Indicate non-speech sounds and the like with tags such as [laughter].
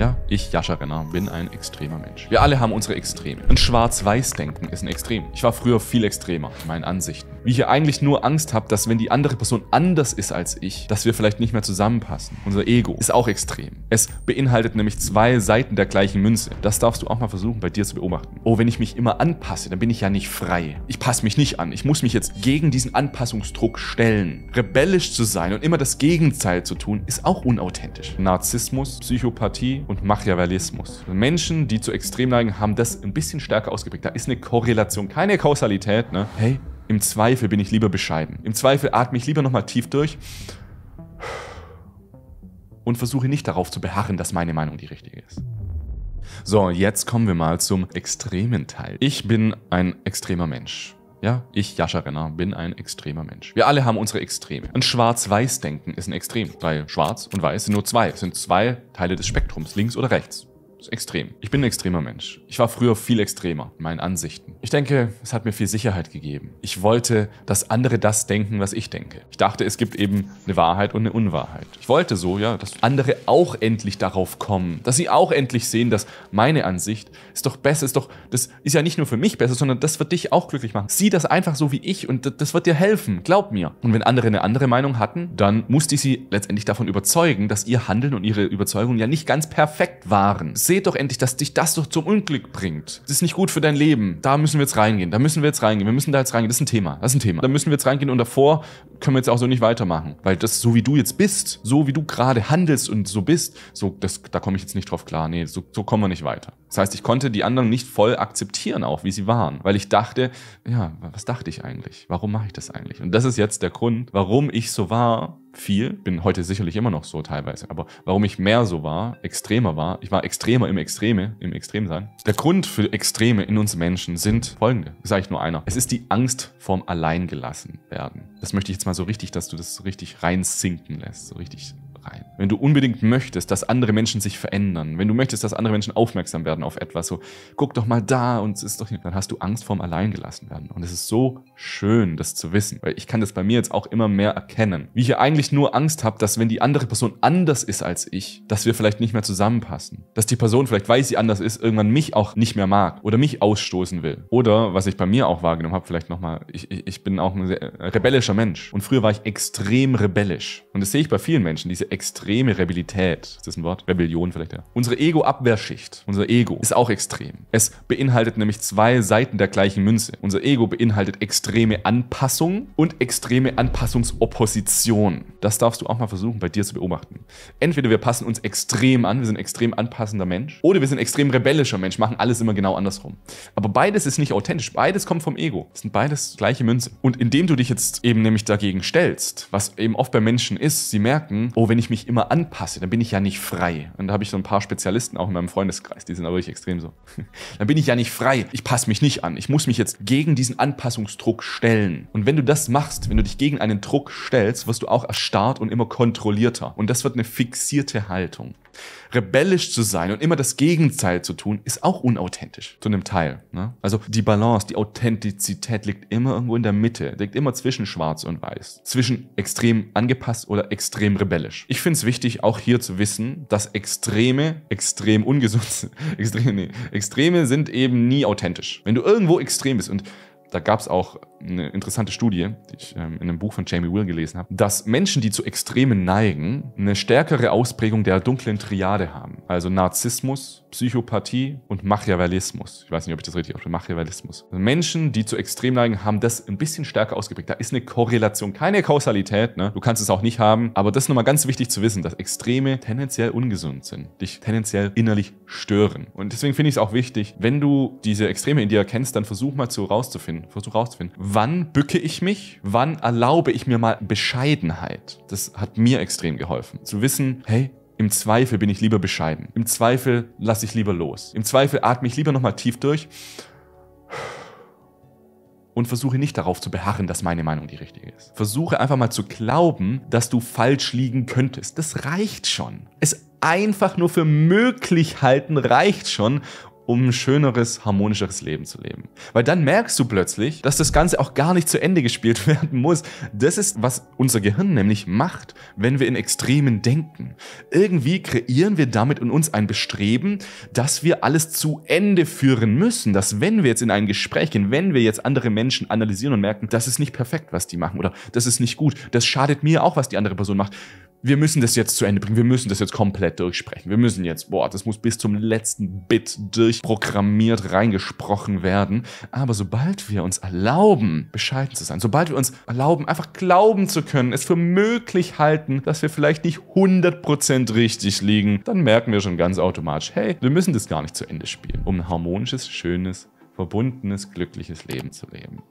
Ja, ich, Jascha Renner, bin ein extremer Mensch. Wir alle haben unsere Extreme. Ein Schwarz-Weiß-Denken ist ein Extrem. Ich war früher viel extremer in meinen Ansichten. Wie ich hier eigentlich nur Angst habe, dass wenn die andere Person anders ist als ich, dass wir vielleicht nicht mehr zusammenpassen. Unser Ego ist auch extrem. Es beinhaltet nämlich zwei Seiten der gleichen Münze. Das darfst du auch mal versuchen, bei dir zu beobachten. Oh, wenn ich mich immer anpasse, dann bin ich ja nicht frei. Ich passe mich nicht an. Ich muss mich jetzt gegen diesen Anpassungsdruck stellen. Rebellisch zu sein und immer das Gegenteil zu tun, ist auch unauthentisch. Narzissmus, Psychopathie und Machiavellismus. Menschen, die zu extrem neigen, haben das ein bisschen stärker ausgeprägt. Da ist eine Korrelation, keine Kausalität. Ne? Hey, im Zweifel bin ich lieber bescheiden. Im Zweifel atme ich lieber nochmal tief durch und versuche nicht darauf zu beharren, dass meine Meinung die richtige ist. So, jetzt kommen wir mal zum extremen Teil. Ich bin ein extremer Mensch. Ja, ich, Jascha Renner, bin ein extremer Mensch. Wir alle haben unsere Extreme. Ein Schwarz-Weiß-Denken ist ein Extrem, weil Schwarz und Weiß sind nur zwei. Sind zwei Teile des Spektrums, links oder rechts. Extrem. Ich bin ein extremer Mensch. Ich war früher viel extremer in meinen Ansichten. Ich denke, es hat mir viel Sicherheit gegeben. Ich wollte, dass andere das denken, was ich denke. Ich dachte, es gibt eben eine Wahrheit und eine Unwahrheit. Ich wollte so, ja, dass andere auch endlich darauf kommen, dass sie auch endlich sehen, dass meine Ansicht ist doch besser, ist doch, das ist ja nicht nur für mich besser, sondern das wird dich auch glücklich machen. Sieh das einfach so wie ich und das wird dir helfen, glaub mir. Und wenn andere eine andere Meinung hatten, dann musste ich sie letztendlich davon überzeugen, dass ihr Handeln und ihre Überzeugung ja nicht ganz perfekt waren seht doch endlich, dass dich das doch zum Unglück bringt. Das ist nicht gut für dein Leben. Da müssen wir jetzt reingehen. Da müssen wir jetzt reingehen. Wir müssen da jetzt reingehen. Das ist ein Thema. Das ist ein Thema. Da müssen wir jetzt reingehen und davor können wir jetzt auch so nicht weitermachen. Weil das, so wie du jetzt bist, so wie du gerade handelst und so bist, so, das, da komme ich jetzt nicht drauf klar. Nee, so, so kommen wir nicht weiter. Das heißt, ich konnte die anderen nicht voll akzeptieren, auch wie sie waren. Weil ich dachte, ja, was dachte ich eigentlich? Warum mache ich das eigentlich? Und das ist jetzt der Grund, warum ich so war, viel, bin heute sicherlich immer noch so teilweise, aber warum ich mehr so war, extremer war, ich war extremer im Extreme, im Extremsein. Der Grund für Extreme in uns Menschen sind folgende, sage ich nur einer. Es ist die Angst vorm Alleingelassen werden. Das möchte ich jetzt mal so richtig, dass du das richtig reinsinken lässt, so richtig rein. Wenn du unbedingt möchtest, dass andere Menschen sich verändern, wenn du möchtest, dass andere Menschen aufmerksam werden auf etwas, so guck doch mal da und es ist doch hier, dann hast du Angst vorm Alleingelassen werden. Und es ist so schön, das zu wissen, weil ich kann das bei mir jetzt auch immer mehr erkennen. Wie ich hier eigentlich nur Angst habe, dass wenn die andere Person anders ist als ich, dass wir vielleicht nicht mehr zusammenpassen. Dass die Person vielleicht, weil sie anders ist, irgendwann mich auch nicht mehr mag oder mich ausstoßen will. Oder, was ich bei mir auch wahrgenommen habe, vielleicht nochmal, ich, ich bin auch ein sehr rebellischer Mensch. Und früher war ich extrem rebellisch. Und das sehe ich bei vielen Menschen, diese extreme Rebellität. Ist das ein Wort? Rebellion vielleicht, ja. Unsere Ego-Abwehrschicht, unser Ego, ist auch extrem. Es beinhaltet nämlich zwei Seiten der gleichen Münze. Unser Ego beinhaltet extreme Anpassung und extreme Anpassungsopposition. Das darfst du auch mal versuchen, bei dir zu beobachten. Entweder wir passen uns extrem an, wir sind extrem anpassender Mensch, oder wir sind extrem rebellischer Mensch, machen alles immer genau andersrum. Aber beides ist nicht authentisch, beides kommt vom Ego. Es sind beides gleiche Münze. Und indem du dich jetzt eben nämlich dagegen stellst, was eben oft bei Menschen ist, sie merken, oh, wenn ich mich immer anpasse, dann bin ich ja nicht frei. Und da habe ich so ein paar Spezialisten auch in meinem Freundeskreis, die sind aber wirklich extrem so. [laughs] dann bin ich ja nicht frei. Ich passe mich nicht an. Ich muss mich jetzt gegen diesen Anpassungsdruck stellen. Und wenn du das machst, wenn du dich gegen einen Druck stellst, wirst du auch erstarrt und immer kontrollierter. Und das wird eine fixierte Haltung. Rebellisch zu sein und immer das Gegenteil zu tun, ist auch unauthentisch. Zu einem Teil. Ne? Also die Balance, die Authentizität liegt immer irgendwo in der Mitte, liegt immer zwischen schwarz und weiß. Zwischen extrem angepasst oder extrem rebellisch. Ich finde es wichtig, auch hier zu wissen, dass Extreme extrem ungesund sind. [laughs] Extreme, nee, Extreme sind eben nie authentisch. Wenn du irgendwo extrem bist und da gab es auch eine interessante Studie, die ich ähm, in einem Buch von Jamie Will gelesen habe, dass Menschen, die zu Extremen neigen, eine stärkere Ausprägung der dunklen Triade haben. Also Narzissmus, Psychopathie und Machiavellismus. Ich weiß nicht, ob ich das richtig ausspreche. Machiavellismus. Also Menschen, die zu Extrem neigen, haben das ein bisschen stärker ausgeprägt. Da ist eine Korrelation, keine Kausalität. Ne? Du kannst es auch nicht haben. Aber das ist nochmal ganz wichtig zu wissen, dass Extreme tendenziell ungesund sind, dich tendenziell innerlich stören. Und deswegen finde ich es auch wichtig, wenn du diese Extreme in dir erkennst, dann versuch mal zu rauszufinden, versuch rauszufinden, wann bücke ich mich, wann erlaube ich mir mal Bescheidenheit. Das hat mir extrem geholfen. Zu wissen, hey, im Zweifel bin ich lieber bescheiden. Im Zweifel lasse ich lieber los. Im Zweifel atme ich lieber nochmal tief durch und versuche nicht darauf zu beharren, dass meine Meinung die richtige ist. Versuche einfach mal zu glauben, dass du falsch liegen könntest. Das reicht schon. Es einfach nur für möglich halten reicht schon, um ein schöneres, harmonischeres Leben zu leben. Weil dann merkst du plötzlich, dass das Ganze auch gar nicht zu Ende gespielt [laughs] werden muss. Das ist, was unser Gehirn nämlich macht, wenn wir in Extremen denken. Irgendwie kreieren wir damit in uns ein Bestreben, dass wir alles zu Ende führen müssen. Dass wenn wir jetzt in ein Gespräch gehen, wenn wir jetzt andere Menschen analysieren und merken, das ist nicht perfekt, was die machen oder das ist nicht gut, das schadet mir auch, was die andere Person macht, wir müssen das jetzt zu Ende bringen, wir müssen das jetzt komplett durchsprechen. Wir müssen jetzt, boah, das muss bis zum letzten Bit durchprogrammiert reingesprochen werden. Aber sobald wir uns erlauben, bescheiden zu sein, sobald wir uns erlauben, einfach glauben zu können, es für möglich halten, dass wir vielleicht nicht 100% richtig liegen, dann merken wir schon ganz automatisch, hey, wir müssen das gar nicht zu Ende spielen, um ein harmonisches, schönes, verbundenes, glückliches Leben zu leben.